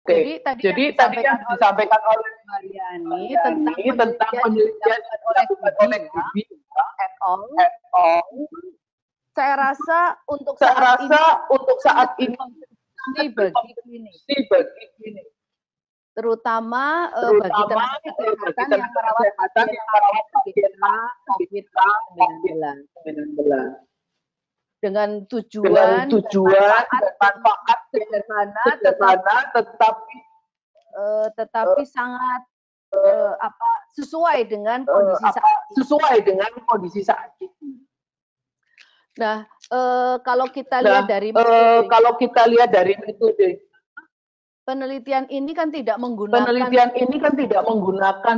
Oke. Jadi tadi, Jadi yang, tadi yang disampaikan oleh Mariani tentang ini tentang penelitian oleh Bibi et al. et al. Saya rasa untuk saya saat rasa ini, untuk saat ini bagi klinik. bagi klinik terutama, uh, bagi tenaga kesehatan yang merawat kesehatan yang merawat gejala COVID-19 dengan tujuan dengan tujuan dan manfaat sederhana, sederhana tetapi uh, tetapi uh, sangat uh, apa sesuai dengan kondisi uh, saat sesuai dengan kondisi saat ini. Nah, uh, kalau kita lihat nah, dari uh, kalau kita lihat dari metode penelitian ini kan tidak menggunakan penelitian ini kan tidak menggunakan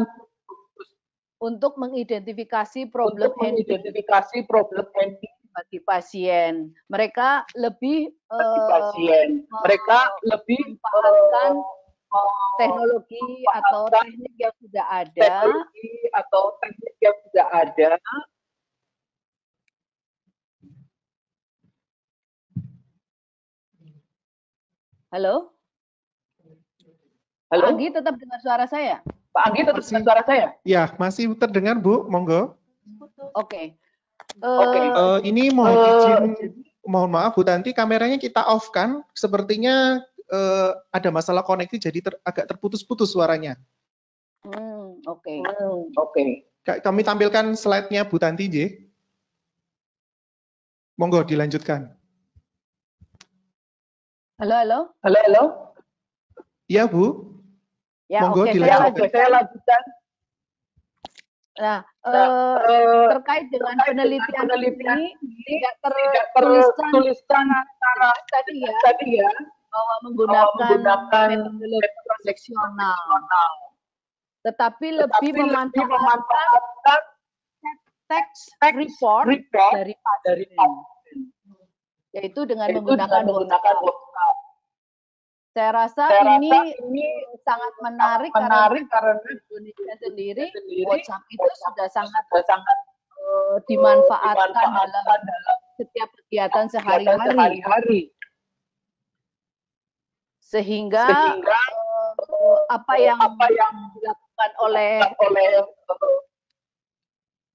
untuk mengidentifikasi problem untuk mengidentifikasi problem handling bagi pasien. Mereka lebih bagi uh, pasien. Mereka lebih menggunakan uh, teknologi atau teknik yang sudah ada. Teknologi atau teknik yang sudah ada. Halo? Halo? Pak Anggi tetap dengar suara saya? Pak Anggi tetap dengar suara saya? Ya, masih terdengar Bu, monggo. Oke. Okay. Oke. Okay. Uh, eh, ini mohon uh, izin, mohon maaf Bu Tanti, kameranya kita off kan? Sepertinya uh, ada masalah koneksi jadi ter, agak terputus-putus suaranya. Hmm, oke. Okay. Hmm, oke. Okay. Kami tampilkan slide-nya Bu Tanti, J. Monggo dilanjutkan. Halo, halo. Halo, halo. Iya, Bu. Ya, Monggo okay, saya lanjutkan. Saya lanjutkan. Nah, nah uh, terkait dengan terkait penelitian, penelitian ini tidak tertuliskan, tertuliskan tadi ya, tadi ya bahwa menggunakan, menggunakan metode proseksional. Tetapi, Tetapi lebih memanfaatkan, memanfaatkan teks report, report dari pasien. Yaitu dengan yaitu menggunakan, dengan menggunakan saya rasa, Saya ini, rasa ini sangat menarik, menarik karena, karena Indonesia sendiri, sendiri WhatsApp itu sudah sangat sudah sangat uh, dimanfaatkan, dimanfaatkan dalam, dalam setiap kegiatan sehari-hari. Sehari Sehingga, Sehingga uh, apa yang apa yang dilakukan oleh oleh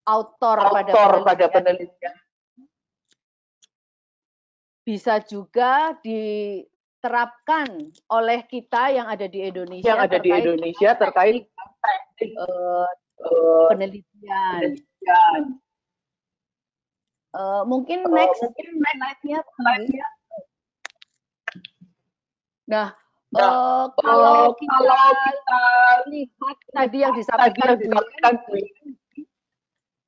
autor, autor pada pada penelitian. Bisa juga di diterapkan oleh kita yang ada di Indonesia yang ada di Indonesia terkait uh, uh, penelitian. penelitian. Uh, mungkin uh, next mungkin slide-nya slide-nya. Nah, nah uh, kalau, kita, kalau kita lihat tadi yang disampaikan, tadi yang disampaikan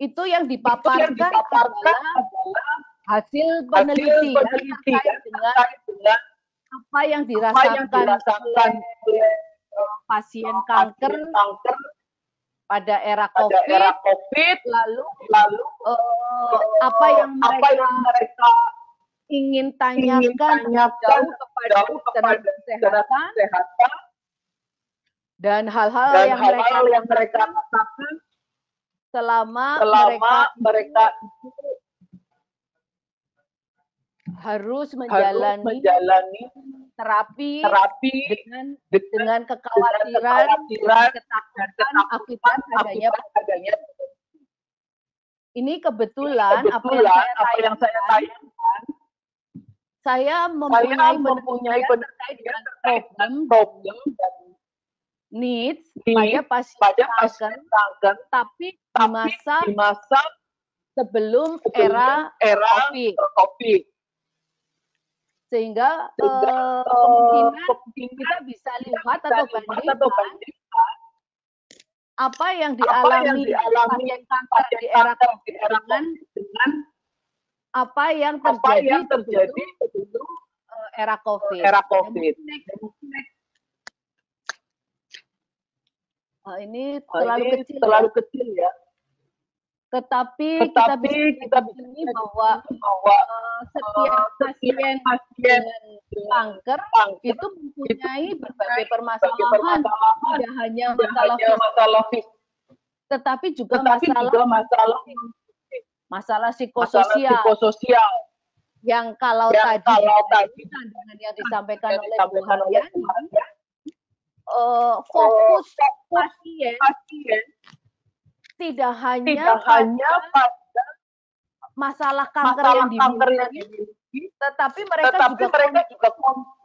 itu yang dipaparkan, itu yang dipaparkan adalah hasil penelitian, hasil penelitian terkait dengan apa yang dirasakan, apa yang dirasakan oleh pasien kanker, kanker pada era COVID, pada era COVID lalu lalu uh, apa yang mereka, apa yang mereka ingin tanyakan, ingin tanyakan jauh kepada tenaga kesehatan, kesehatan dan hal-hal yang, hal mereka, -hal yang mereka rasakan selama, selama mereka, mereka harus menjalani, harus menjalani terapi, terapi dengan dengan kekhawatiran, kekhawatiran ketakutan akibat adanya adanya ini kebetulan, kebetulan apa yang saya apa yang saya tayangkan. saya mempunyai, saya mempunyai terkait dengan problem, problem dan needs, needs pada pasien pada pasien kanker, tapi, tapi di masa di masa sebelum, sebelum era, era COVID. COVID sehingga, sehingga uh, kemungkinan, kemungkinan kita bisa lihat atau bandingkan, atau bandingkan apa yang dialami, yang dialami pasien kanker di era COVID dengan, dengan apa yang terjadi, apa yang terjadi sebelum uh, era COVID. Era COVID. Uh, ini terlalu ini kecil. Terlalu ya. kecil ya. Tetapi, Tetapi kita bisa kita ini bahwa, bahwa uh, setiap pasien, pasien kanker itu mempunyai berbagai permasalahan, tidak hanya masalah hanya masalah fisik, tetapi juga tetapi masalah juga masalah masalah psikososial, masalah psikososial. yang kalau yang tadi kalau tadi dengan yang disampaikan yang oleh Bu Haryani, eh, fokus pasien pasien. tidak hanya tidak pada hanya pada masalah kanker masalah yang dimiliki, tetapi mereka tetapi juga mereka juga concern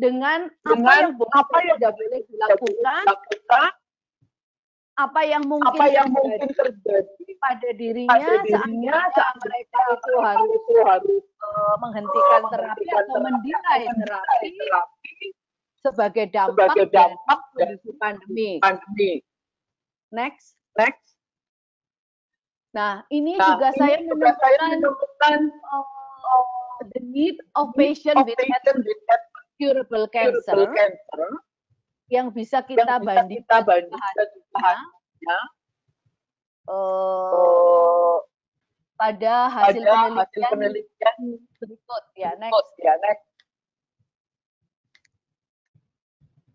dengan apa dengan yang boleh apa yang tidak boleh dilakukan, dilakukan, apa yang mungkin apa yang terjadi mungkin terjadi pada dirinya pada dirinya saat mereka itu harus itu harus eh, menghentikan terapi menghentikan atau mendilai terapi terapi sebagai dampak, sebagai dampak dari pandemi. pandemi. Next. Next. Nah, ini Nah, juga ini saya juga saya menemukan menemukan eh, the need of patient of with patient with curable curable cancer cancer yang bisa yang kita bisa bandingkan kita bandingkan bahannya, eh, eh, pada hasil pada hasil penelitian penelitian berikut. Ya next. ya next.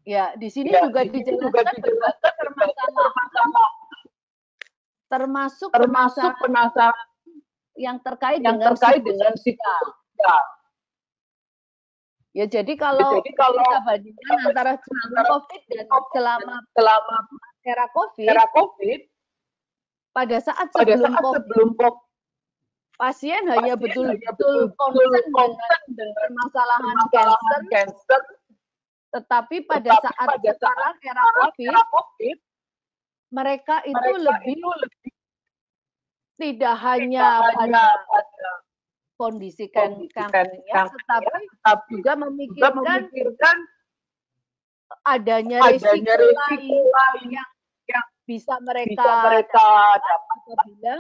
Ya di sini Ya, juga di sini juga dijelaskan berbagai permasalahan. termasuk termasuk permasalahan penasaran yang terkait yang dengan terkait dengan psikososial. Psikososial. ya jadi kalau Jadi kalau kita bandingkan antara sebelum antara covid dan selama selama era covid era COVID, pada saat pada sebelum saat covid sebelum COVID, pasien hanya pasien betul-betul concern dengan permasalahan cancer cancer, tetapi pada tetapi saat pada saat sekarang era covid era COVID, mereka itu mereka lebih itu lebih tidak hanya tidak hanya pada pada kondisi kan kondisi kankernya kankernya, tetapi tapi juga juga memikirkan memikirkan adanya adanya resiko lain lain yang bisa bisa mereka mereka dapat apabila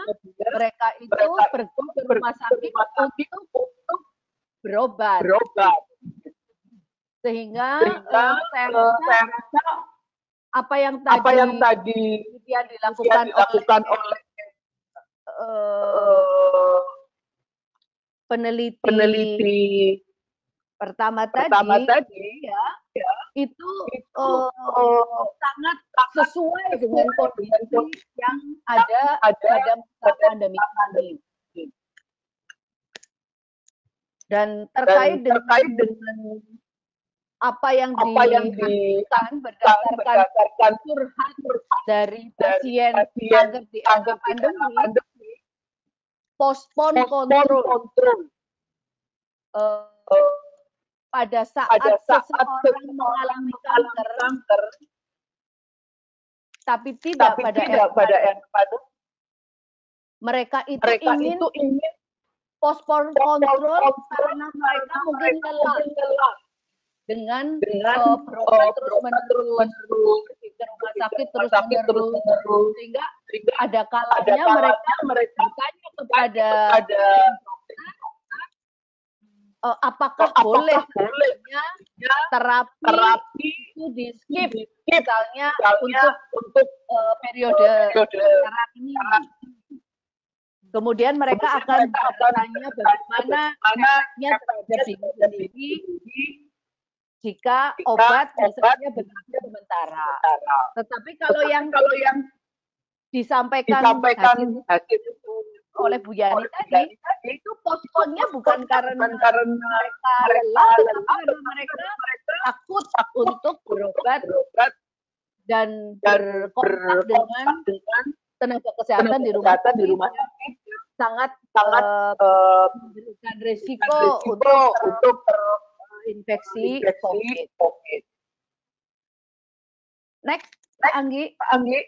mereka itu mereka pergi ke rumah sakit untuk berobat berobat. sehingga, Sehingga eh, saya rasa apa yang tadi apa yang tadi yang dilakukan, dilakukan oleh oleh eh, eh, peneliti, peneliti. Pertama pertama tadi tadi ya, itu itu eh, sangat sesuai dengan kondisi yang ada ada pada masa pandemi ini. Dan dan terkait dengan terkait dengan apa yang apa yang dilakukan berdasarkan berdasarkan curhat dari pasien pasien kanker di era kanker di era pandemi, pandemi, postpone kontrol. kontrol. Eh, pada saat, pada saat seseorang mengalami kanker, kanker, tapi tidak tapi pada tidak era pada pandemi. era pandemi, mereka itu mereka ingin itu ingin postpone kontrol karena mereka mungkin lelah. dengan dengan eh, berobat terus terus menerus menerus pergi ke rumah sakit terus menerus menerus. sehingga ada ada kalanya mereka mereka bertanya kepada kepada eh, apakah apakah boleh boleh terapi terapi itu di skip di skip misalnya misalnya untuk untuk eh, periode periode sekarang ini. Kemudian mereka akan bertanya bagaimana efeknya terhadap diri terhadap sendiri diri jika obat misalnya bekerja sementara. Tetapi kalau yang kalau yang disampaikan, disampaikan hasil hasil oleh Bu Yani tadi, tadi itu postponnya bukan karena karena mereka mereka lelah, lelah, karena mereka takut untuk berobat dan dan berkontak dengan dengan tenaga kesehatan di rumah kesehatan di sakit rumah sakit sangat sangat eh, eh, memberikan risiko berisiko untuk untuk terinfeksi terinfeksi COVID. COVID. Next, Pak Anggi. Anggi,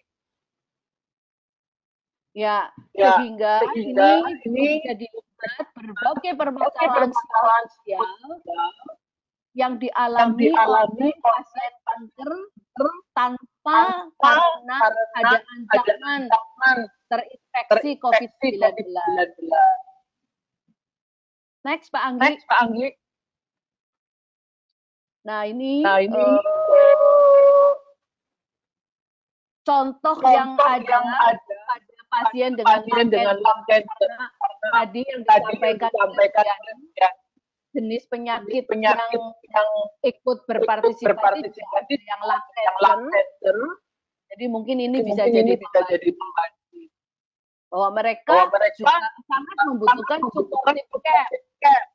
Ya, Ya, sehingga, sehingga ini, ini bisa dilihat berbagai permasalahan sosial yang yang dialami, dialami oleh pasien kanker tanpa karena ada ancaman terinfeksi terinfeksi COVID-19. COVID-19. Next, Pak Anggi. Next, Pak Anggi. Nah, ini, Nah, ini eh, eh, contoh, contoh yang ada yang ada pada pasien dengan pasien dengan tadi yang disampaikan, ya, jenis penyakit, penyakit yang yang ikut berpartisipasi, berpartisipasi yang cancer. Jadi mungkin ini Mungkin bisa ini jadi bisa pembantu. jadi pembantu. bahwa mereka, Bahwa mereka juga sangat membutuhkan supportive care.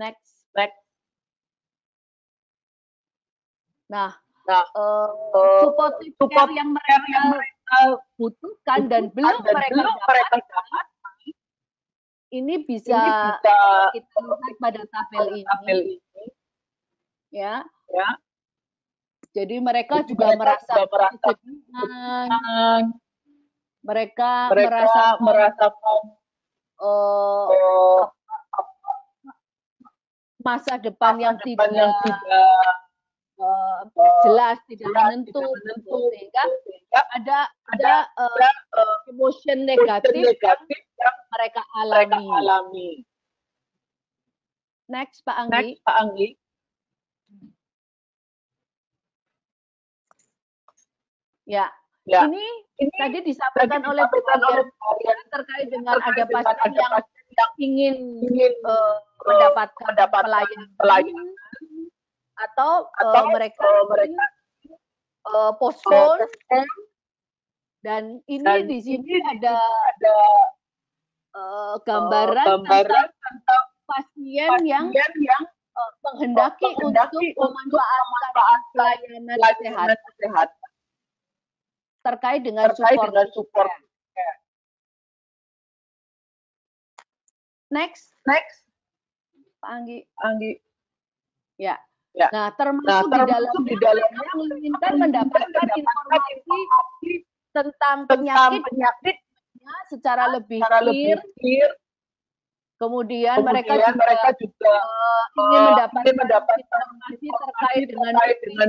Next. Next. Nah, Nah, eh, supportive support care yang mereka yang mereka butuhkan dan belum dan mereka belum mereka dapat ini ini bisa bisa kita lihat pada tabel ini, tabel ini ya. ya. Jadi mereka Jadi juga mereka merasa juga merasa mereka, mereka merasakan merasakan eh, eh, masa depan yang depan tidak yang tidak eh, jelas, tidak menentu, menentu. sehingga ada ada emotion negatif, negatif yang mereka alami. Next, Pak Anggi. Next, Pak Anggi. Ya, Ya, ini ini tadi disampaikan oleh Bu disampaikan oleh Maria Bu Maria terkait dengan terkait ada pasien yang yang ingin ingin mendapatkan mendapatkan pelayanan, pelayanan. Atau, eh, atau mereka eh, ingin, mereka eh, postpone eh, dan ini dan di sini ini ada ada eh, gambaran, gambaran tentang tentang pasien yang pasien yang eh, menghendaki, menghendaki untuk untuk memanfaatkan pelayanan kesehatan kesehatan terkait dengan terkait support. dengan support. Next, Next, Pak Anggi. Anggi. Ya. Ya. Nah, Nah, termasuk, termasuk di dalamnya menginginkan mendapatkan informasi informasi tentang penyakit penyakit secara lebih secara lebih clear. clear. Kemudian, Kemudian mereka juga mereka juga eh, ingin eh, mendapatkan, mendapatkan informasi terkait dengan dengan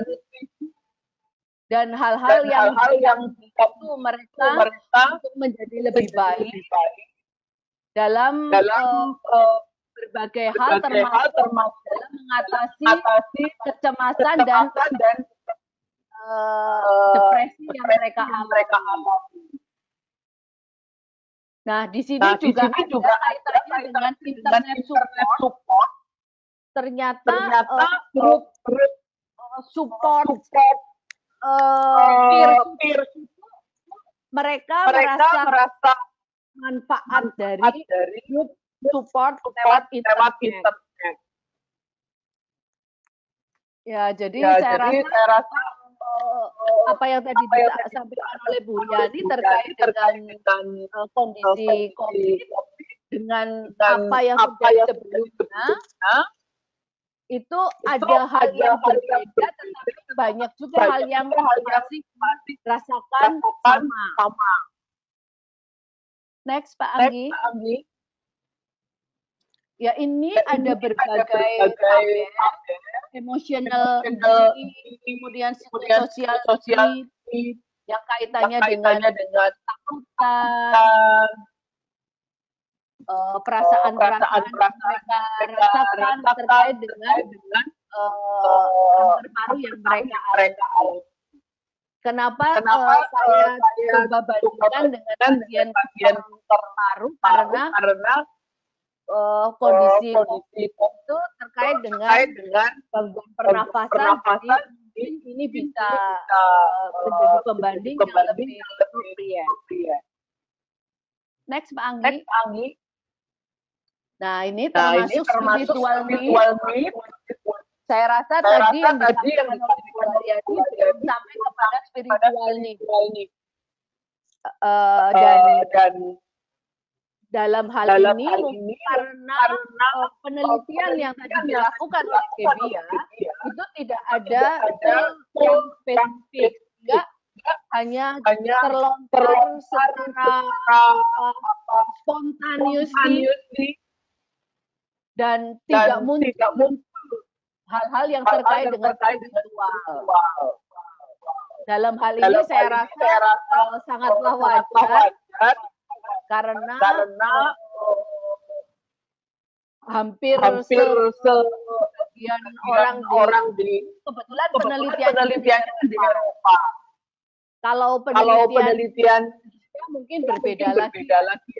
dan hal-hal yang hal-hal yang itu mereka mereka untuk menjadi lebih baik lebih baik dalam, dalam eh, berbagai hal berbagai hal termasuk termasuk dalam mengatasi mengatasi kecemasan dan dan eh, eh, depresi yang mereka yang alami. mereka. Nah, di sini Nah, di juga sini ada juga kaitannya dengan internet internet support. support. Ternyata, Ternyata eh, grup grup support support eh, peer peer mereka, mereka merasa merasa manfaat dari dari grup support lewat internet. internet. Ya, jadi Ya, saya jadi rasa saya rasa eh, apa yang tadi disampaikan oleh Bu Yani terkait dengan dengan eh, kondisi kondisi COVID dengan apa yang apa terjadi yang sebelumnya itu ada hal yang hal yang berbeda tetapi banyak juga banyak hal yang masih rasakan sama. sama. Next Pak Next, Anggi, Pak Anggi. Ya ini Ya, ada ini berbagai berbagai tabel, tabel, emotional emotional needs, kemudian sosial needs, yang yang kaitannya dengan kaitannya dengan ketakutan, uh, eh, perasaan-perasaan yang perasaan-perasaan mereka mereka rasakan rasakan terkait dengan dengan eh, kanker paru yang mereka alami. Kenapa, Kenapa, eh, saya eh, coba bandingkan dengan Dan kanker paru paru karena karena eh, kondisi uh, COVID itu terkait dengan terkait dengan gangguan pernafasan, pernafasan, jadi mungkin ini bisa bisa, eh, menjadi uh, pembanding yang pembanding lebih yang lebih appropriate. appropriate. Next Pak Anggi. Next, Anggi. Nah ini Nah, ini termasuk termasuk spiritual spiritual need. Saya rasa Saya tadi rasa yang tadi yang disampaikan sampai kepada spiritual need. Eh, Uh, dan dan dalam hal dalam ini hal mungkin ini karena karena eh, penelitian yang tadi penelitian yang dilakukan oleh Gebia Gebia itu tidak ada yang spesifik, sehingga hanya hanya terlontar secara uh, spontaneously spontaneously dan dan tidak muncul hal-hal yang hal-hal terkait yang dengan spiritual. spiritual. Dalam hal ini Dalam saya hal rasa saya rasa uh, sangatlah wajar karena karena hampir, hampir sebagian orang sebagian di orang di kebetulan kebetulan penelitian, penelitian di Eropa. Eropa. Kalau Kalau penelitian, penelitian mungkin mungkin berbeda lagi. berbeda lagi.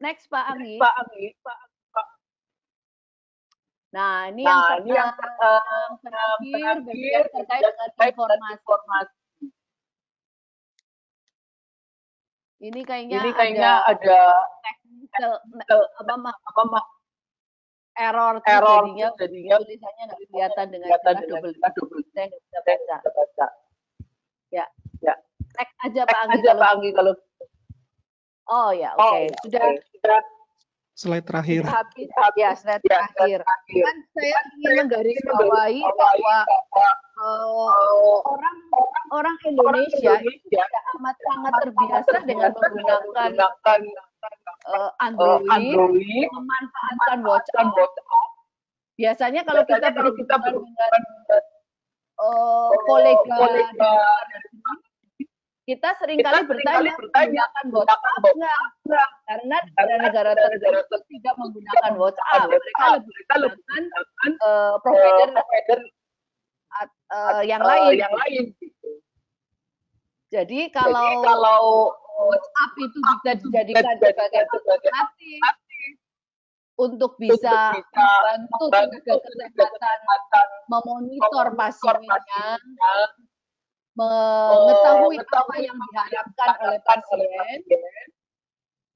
Next Pak Anggi. Pak Anggi, Pak Nah, ini Nah, yang, ini yang, ter- eh, yang terakhir terakhir terkait dengan terkait dengan informasi. informasi. Ini kayaknya, Ini kayaknya ada ada technical, eh, apa, ma- apa mak error error jadinya jadinya tulisannya nggak kelihatan dengan kelihatan dengan double double saya nggak bisa baca. baca. Tag aja Pak Anggi aja kalau Pak Anggi kalau oh ya oke oh, ya, sudah oke. sudah Slide terakhir. habis habis. ya slide ya, terakhir. terakhir. Kan saya ingin menggarisbawahi bahwa eh, orang orang Indonesia itu tidak amat sangat terbiasa dengan menggunakan uh, Android, Android memanfaatkan WhatsApp. WhatsApp. Biasanya kalau kita berhubungan dengan eh, kolega, kolega kita sering kali Kita bertanya bertanya, menggunakan WhatsApp enggak? Karena negara-negara tertentu tidak menggunakan WhatsApp. Mereka lebih menggunakan eh, provider provider eh, yang uh, lain. yang lain. Jadi Jadi kalau kalau WhatsApp itu bisa dijadikan sebagai sebagai alternatif untuk bisa membantu tenaga kesehatan memonitor pasiennya, mengetahui apa yang diharapkan oleh pasien,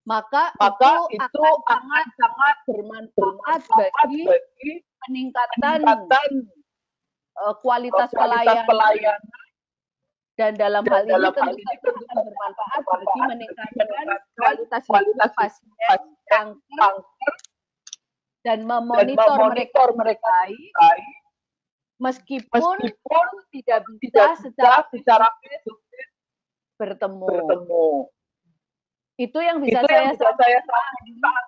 maka, maka itu itu akan sangat sangat bermanfaat bagi peningkatan peningkatan eh, kualitas kualitas pelayanan pelayanan dan dalam Dan hal ini dalam tentu saja akan bermanfaat bagi meningkatkan kualitas hidup pasien kanker dan dan memonitor mereka memonitor mereka baik meskipun meskipun tidak bisa tidak secara secara bertemu. bertemu. Itu yang bisa Itu saya yang bisa saya sampaikan